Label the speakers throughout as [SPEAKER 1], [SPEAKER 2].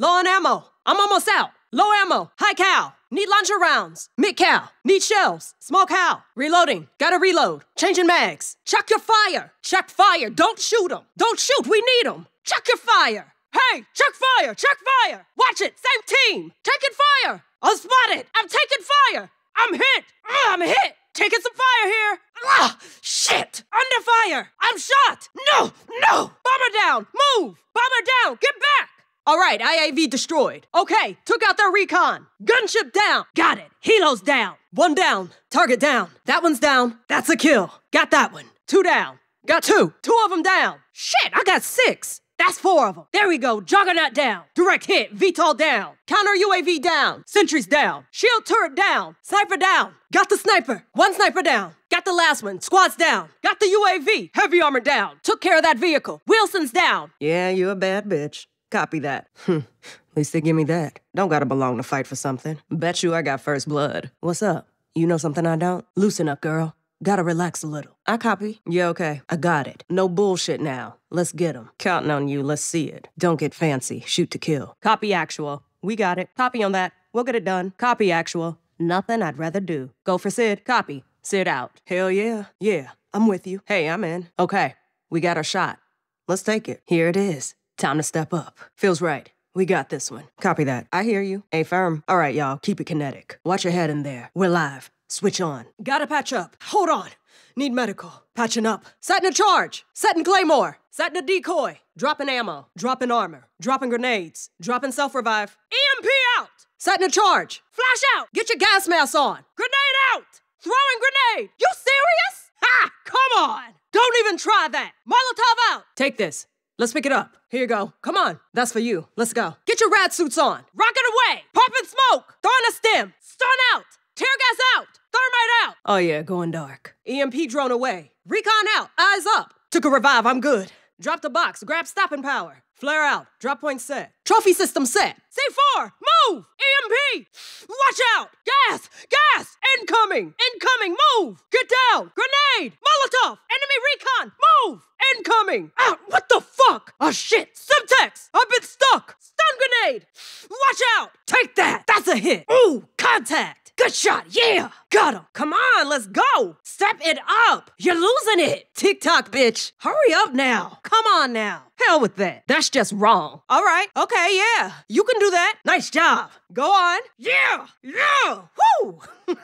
[SPEAKER 1] Low on ammo. I'm almost out. Low ammo. High cal. Need launcher rounds. Mid cal. Need shells. Small cal. Reloading. Gotta reload. Changing mags. Chuck your fire. Check fire. Don't shoot them. Don't shoot. We need them. Chuck your fire. Hey, check fire. Check fire. Watch it. Same team. Taking fire. I'm spotted. I'm taking fire. I'm hit. Ugh, I'm hit. Taking some fire here. Ah, shit. Under fire. I'm shot. No, no. Bomber down. Move. Bomber down. Get back. All right, IAV destroyed. Okay, took out their recon. Gunship down. Got it. Helos down. One down. Target down. That one's down. That's a kill. Got that one. Two down. Got two. Two of them down. Shit, I got six. That's four of them. There we go. Juggernaut down. Direct hit. VTOL down. Counter UAV down. Sentries down. Shield turret down. Sniper down. Got the sniper. One sniper down. Got the last one. Squad's down. Got the UAV. Heavy armor down. Took care of that vehicle. Wheelson's down. Yeah, you a bad bitch. Copy that. Hmm. At least they give me that. Don't gotta belong to fight for something. Bet you I got first blood. What's up? You know something I don't? Loosen up, girl. Gotta relax a little. I copy. Yeah, okay. I got it. No bullshit now. Let's get 'em. Counting on you. Let's see it. Don't get fancy. Shoot to kill. Copy actual. We got it. Copy on that. We'll get it done. Copy actual. Nothing I'd rather do. Go for Syd. Copy. Syd out. Hell yeah. Yeah. I'm with you. Hey, I'm in. Okay. We got our shot. Let's take it. Here it is. Time to step up. Feels right. We got this one. Copy that. I hear you. A firm. All right, y'all. Keep it kinetic. Watch your head in there. We're live. Switch on. Gotta patch up. Hold on. Need medical. Patching up. Setting a charge. Setting claymore. Setting a decoy. Dropping ammo. Dropping armor. Dropping grenades. Dropping self revive. EMP out. Setting a charge. Flash out. Get your gas mask on. Grenade out. Throwing grenade. You serious? Ha! Come on. Don't even try that. Molotov out. Take this. Let's pick it up. Here you go. Come on. That's for you. Let's go. Get your rad suits on. Rocket away. Popping smoke. Throwing a stem. Stun out. Tear gas out. Thermite out. Oh, yeah, going dark. EMP drone away. Recon out. Eyes up. Took a revive. I'm good. Drop the box. Grab stopping power. Flare out. Drop point set. Trophy system set. C4. Move. EMP. Watch out. Gas. Gas. Incoming. Incoming. Move. Get down. Grenade. Molotov. Enemy recon. Move. Incoming. Out. What the fuck? Oh shit. Subtext! I've been stuck. Grenade. Watch out. Take that. That's a hit. Ooh. Contact. Good shot, yeah! Got him! Come on, let's go! Step it up! You're losing it! TikTok, bitch! Hurry up now! Come on now! Hell with that. That's just wrong. All right, okay, yeah. You can do that. Nice job. Go on. Yeah! Yeah! Woo!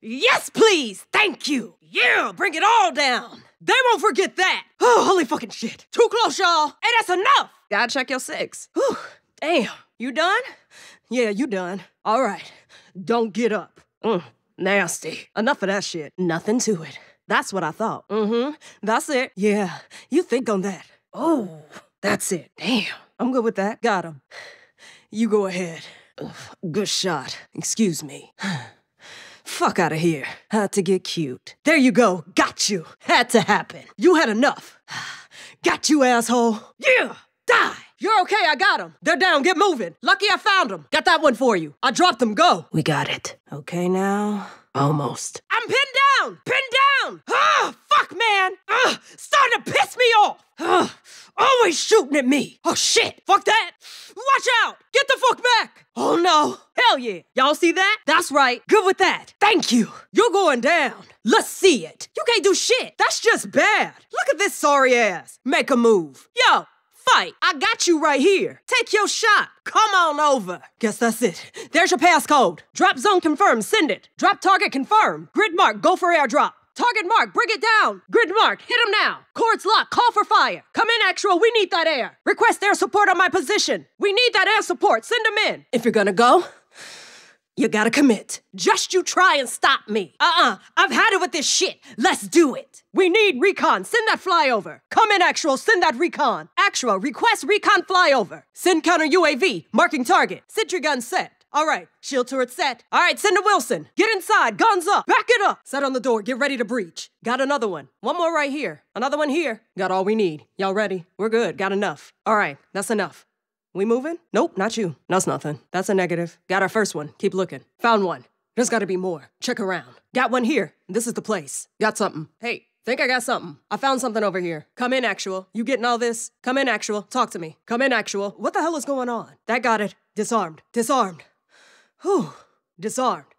[SPEAKER 1] yes, please! Thank you! Yeah! Bring it all down! They won't forget that! Oh, holy fucking shit! Too close, y'all! Hey, that's enough! Gotta check your six. Whew. Damn. You done? Yeah, you done. All right. Don't get up. Mm, nasty. Enough of that shit. Nothing to it. That's what I thought. Mm-hmm. That's it. Yeah. You think on that. Oh, that's it. Damn. I'm good with that. Got him. You go ahead. Good shot. Excuse me. Fuck out of here. Had to get cute. There you go. Got you. Had to happen. You had enough. Got you, asshole. Yeah. Die. You're okay, I got them. They're down, get moving. Lucky I found them. Got that one for you. I dropped them, go. We got it. Okay now? Almost. I'm pinned down! Pinned down! Ah, fuck, man! Ah, starting to piss me off! Ah, always shooting at me. Oh, shit. Fuck that. Watch out! Get the fuck back! Oh, no. Hell yeah. Y'all see that? That's right. Good with that. Thank you. You're going down. Let's see it. You can't do shit. That's just bad. Look at this sorry ass. Make a move. Yo, fight. I got you right here. Take your shot. Come on over. Guess that's it. There's your passcode. Drop zone confirmed. Send it. Drop target confirmed. Grid mark. Go for airdrop. Target mark, bring it down. Grid mark, hit him now. Cords locked, call for fire. Come in, actual, we need that air. Request air support on my position. We need that air support, send him in. If you're gonna go, you gotta commit. Just you try and stop me. Uh uh-uh. uh, i have had it with this shit. Let's do it. We need recon. Send that flyover. Come in, actual. Send that recon. Actual, request recon flyover. Send counter UAV. Marking target. Sentry gun set. All right, shield turret set. All right, send Wheelson. Get inside, guns up, back it up. Set on the door, get ready to breach. Got another one. One more right here. Another one here. Got all we need. Y'all ready? We're good, got enough. All right, that's enough. We moving? Nope, not you. That's nothing. That's a negative. Got our first one. Keep looking. Found one. There's gotta be more. Check around. Got one here. This is the place. Got something. Hey, think I got something. I found something over here. Come in, actual. You getting all this? Come in, actual. Talk to me. Come in, actual. What the hell is going on? That got it. Disarmed. Disarmed. Whew. Disarmed.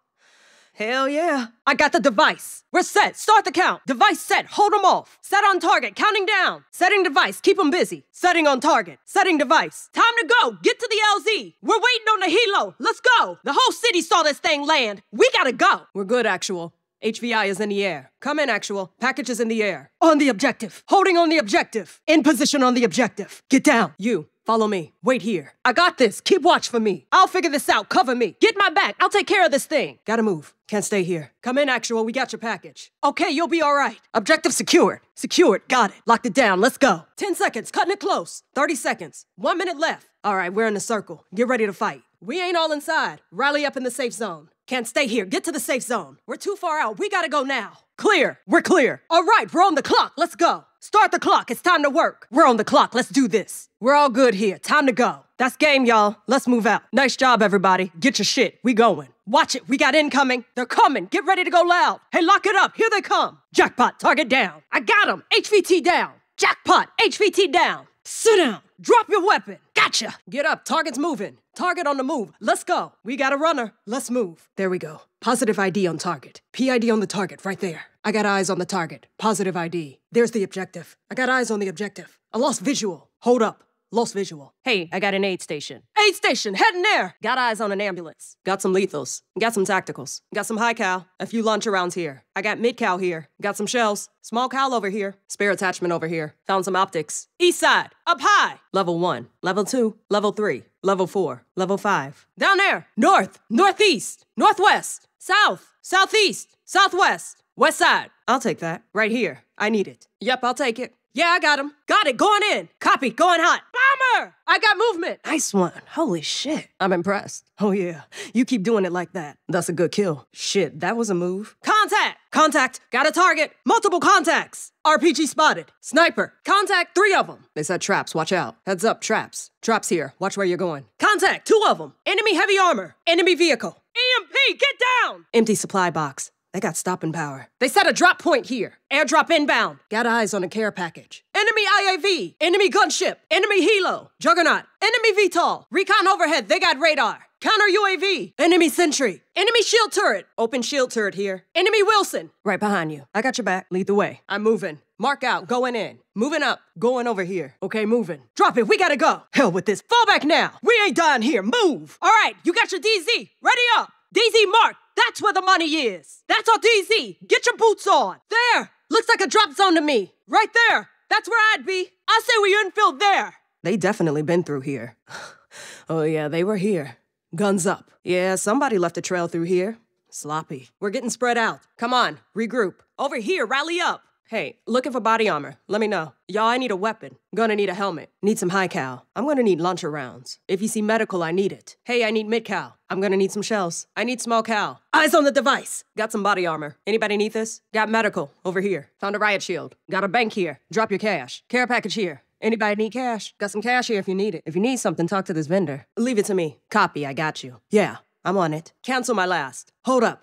[SPEAKER 1] Hell yeah. I got the device. We're set. Start the count. Device set. Hold them off. Set on target. Counting down. Setting device. Keep them busy. Setting on target. Setting device. Time to go. Get to the LZ. We're waiting on the helo. Let's go. The whole city saw this thing land. We gotta go. We're good, actual. HVI is in the air. Come in, actual. Package is in the air. On the objective. Holding on the objective. In position on the objective. Get down. You. Follow me. Wait here. I got this. Keep watch for me. I'll figure this out. Cover me. Get my back. I'll take care of this thing. Gotta move. Can't stay here. Come in, actual. We got your package. Okay, you'll be all right. Objective secured. Secured. Got it. Locked it down. Let's go. 10 seconds. Cutting it close. 30 seconds. One minute left. All right, we're in the circle. Get ready to fight. We ain't all inside. Rally up in the safe zone. Can't stay here. Get to the safe zone. We're too far out. We gotta go now. Clear. We're clear. All right, we're on the clock. Let's go. Start the clock. It's time to work. We're on the clock. Let's do this. We're all good here. Time to go. That's game, y'all. Let's move out. Nice job, everybody. Get your shit. We going. Watch it. We got incoming. They're coming. Get ready to go loud. Hey, lock it up. Here they come. Jackpot. Target down. I got him. HVT down. Jackpot. HVT down. Sit down. Drop your weapon. Gotcha. Get up. Target's moving. Target on the move. Let's go. We got a runner. Let's move. There we go. Positive ID on target. PID on the target, right there. I got eyes on the target. Positive ID. There's the objective. I got eyes on the objective. I lost visual. Hold up. Lost visual. Hey, I got an aid station. Aid station, heading there. Got eyes on an ambulance. Got some lethals. Got some tacticals. Got some high cal. A few launch rounds here. I got mid cal here. Got some shells. Small cal over here. Spare attachment over here. Found some optics. East side. Up high. Level one. Level two. Level three. Level four. Level five. Down there. North. Northeast. Northwest. South. Southeast. Southwest. West side. I'll take that. Right here. I need it. Yep, I'll take it. Yeah, I got him. Got it. Going in. Copy. Going hot. Bomber! I got movement. Nice one. Holy shit. I'm impressed. Oh, yeah. You keep doing it like that. That's a good kill. Shit, that was a move. Contact! Contact! Got a target. Multiple contacts. RPG spotted. Sniper. Contact three of them. They said traps. Watch out. Heads up, traps. Traps here. Watch where you're going. Contact two of them. Enemy heavy armor. Enemy vehicle. EMP, get down! Empty supply box. They got stopping power. They set a drop point here. Airdrop inbound. Got eyes on a care package. Enemy IAV. Enemy gunship. Enemy helo. Juggernaut. Enemy VTOL. Recon overhead. They got radar. Counter UAV. Enemy sentry. Enemy shield turret. Open shield turret here. Enemy Wheelson. Right behind you. I got your back. Lead the way. I'm moving. Mark out. Going in. Moving up. Going over here. Okay, moving. Drop it. We gotta go. Hell with this. Fall back now. We ain't done here. Move. All right. You got your DZ. Ready up. DZ mark. That's where the money is. That's our DZ. Get your boots on. There. Looks like a drop zone to me. Right there. That's where I'd be. I say we infill there. They definitely been through here. oh yeah, they were here. Guns up. Yeah, somebody left a trail through here. Sloppy. We're getting spread out. Come on, regroup. Over here, rally up. Hey, looking for body armor. Let me know. Y'all, I need a weapon. Gonna need a helmet. Need some high cal. I'm gonna need launcher rounds. If you see medical, I need it. Hey, I need mid cal. I'm gonna need some shells. I need small cal. Eyes on the device. Got some body armor. Anybody need this? Got medical over here. Found a riot shield. Got a bank here. Drop your cash. Care package here. Anybody need cash? Got some cash here if you need it. If you need something, talk to this vendor. Leave it to me. Copy, I got you. Yeah, I'm on it. Cancel my last. Hold up.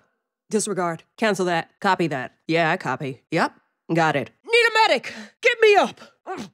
[SPEAKER 1] Disregard. Cancel that. Copy that. Yeah, I copy. Yep. Got it. Need a medic! Get me up!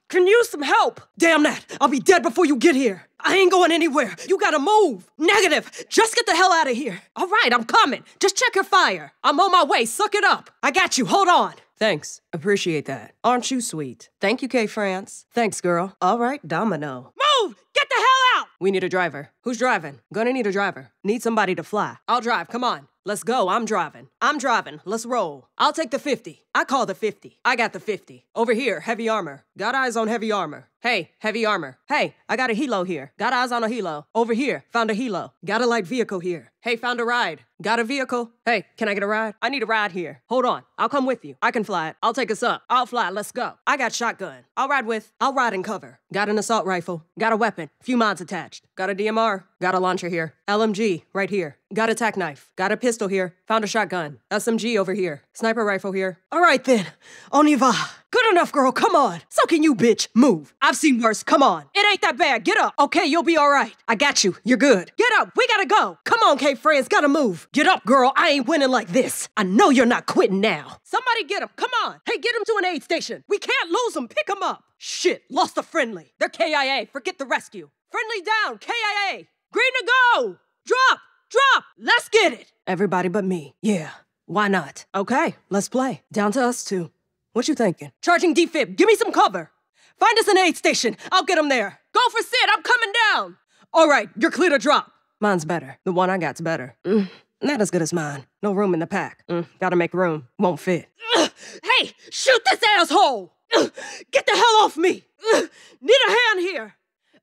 [SPEAKER 1] Can use some help! Damn that! I'll be dead before you get here! I ain't going anywhere! You gotta move! Negative! Just get the hell out of here! Alright, I'm coming! Just check your fire! I'm on my way, suck it up! I got you, hold on! Thanks. Appreciate that. Aren't you sweet? Thank you, K France. Thanks, girl. Alright, Domino. Move! Get the hell out! We need a driver. Who's driving? Gonna need a driver. Need somebody to fly. I'll drive, come on. Let's go. I'm driving. I'm driving. Let's roll. I'll take the 50. I call the 50. I got the 50. Over here, heavy armor. Got eyes on heavy armor. Hey, heavy armor. Hey, I got a helo here. Got eyes on a helo. Over here, found a helo. Got a light vehicle here. Hey, found a ride. Got a vehicle. Hey, can I get a ride? I need a ride here. Hold on. I'll come with you. I can fly it. I'll take us up. I'll fly. Let's go. I got shotgun. I'll ride with. I'll ride in cover. Got an assault rifle. Got a weapon. Few mods attached. Got a DMR. Got a launcher here. LMG right here. Got a tack knife. Got a pistol here. Found a shotgun. SMG over here. Sniper rifle here. All right then. On y va. Good enough, girl. Come on. So can you, bitch. Move. I've seen worse. Come on. It ain't that bad. Get up. Okay, you'll be all right. I got you. You're good. Get up. We gotta go. Come on, K friends. Gotta move. Get up, girl. I ain't winning like this. I know you're not quitting now. Somebody get him. Come on. Hey, get him to an aid station. We can't lose him. Pick him up. Shit. Lost a friendly. They're KIA. Forget the rescue. Friendly down. KIA. Green to go. Drop. Drop. Let's get it. Everybody but me. Yeah. Why not? Okay, let's play. Down to us two. What you thinking? Charging defib. Give me some cover. Find us an aid station. I'll get them there. Go for Syd. I'm coming down. All right, you're clear to drop. Mine's better. The one I got's better. Mm, not as good as mine. No room in the pack. Mm, gotta make room. Won't fit. Ugh, hey, shoot this asshole! Ugh, get the hell off me! Ugh, need a hand here.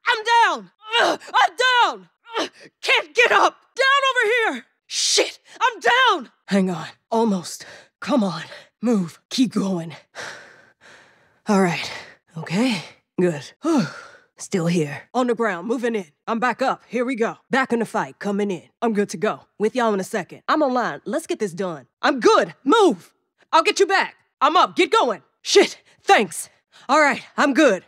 [SPEAKER 1] I'm down. I'm down. Can't get up. Down over here. Shit, I'm down. Hang on. Almost. Come on. Move. Keep going. All right. Okay. Good. Still here. On the ground, moving in. I'm back up. Here we go. Back in the fight, coming in. I'm good to go. With y'all in a second. I'm online. Let's get this done. I'm good. Move. I'll get you back. I'm up. Get going. Shit. Thanks. All right. I'm good.